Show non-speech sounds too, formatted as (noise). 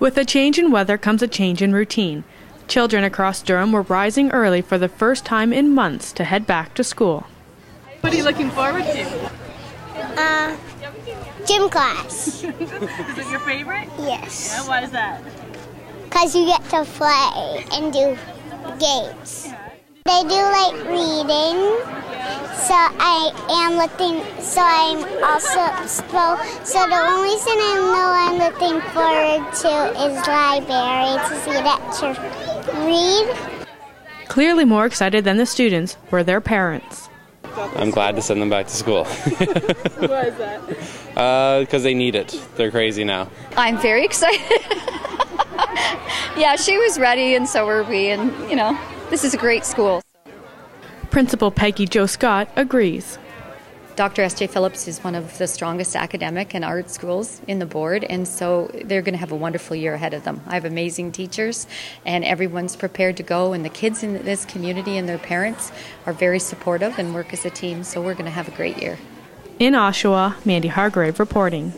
With a change in weather comes a change in routine. Children across Durham were rising early for the first time in months to head back to school. What are you looking forward to? Uh, gym class. (laughs) Is it your favorite? Yes. And why is that? Because you get to play and do games. They do like reading. So I am looking, so I'm also, so, so the only reason I know I'm looking forward to is library to see that to read. Clearly more excited than the students were their parents. I'm glad to send them back to school. (laughs) Why is that? Uh, because they need it. They're crazy now. I'm very excited. (laughs) yeah, she was ready, and so were we. And, you know, this is a great school. Principal Peggy Joe Scott agrees. Dr. S.J. Phillips is one of the strongest academic and art schools in the board, and so they're going to have a wonderful year ahead of them. I have amazing teachers, and everyone's prepared to go, and the kids in this community and their parents are very supportive and work as a team, so we're going to have a great year. In Oshawa, Mandy Hargrave reporting.